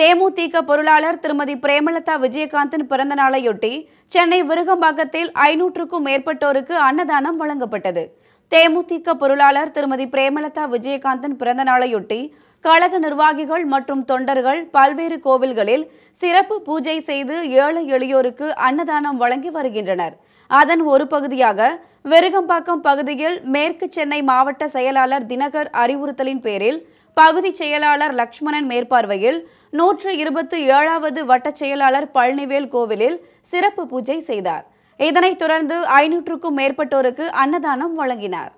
தேமுதிக பொருளாளர் திருமதி பிரேமலதா விஜயகாந்தின் பிறந்த நாளையொட்டி சென்னை விருகம்பாக்கத்தில் ஐநூற்றுக்கும் மேற்பட்டோருக்கு அன்னதானம் வழங்கப்பட்டது. தேமுதிக பொருளாளர் திருமதி பிரேமலதா விஜயகாந்தின் பிறந்த நாளையொட்டி கழக நிர்வாகிகள் மற்றும் தொண்டர்கள் பல்வேறு கோவில்களில் சிறப்பு பூஜை செய்து ஏழை எளியோருக்கு அன்னதானம் வழங்கி வருகின்றனர். அதன் ஒரு பகுதியாக விருகம்பாக்கம் பகுதியில் மேற்கு சென்னை மாவட்ட செயலாளர் தினகர் அறிவுறுத்தலின் பேரில் பகுதி செயலாளர் லக்ஷ்மணன் மேற்பார்வையில் நூற்று இருபத்தி ஏழாவது வட்டச் செயலாளர் பழனிவேல் கோவிலில் சிறப்பு பூஜை செய்தார். இதனைத் தொடர்ந்து ஐநூற்றுக்கும் மேற்பட்டோருக்கு அன்னதானம் வழங்கினார்.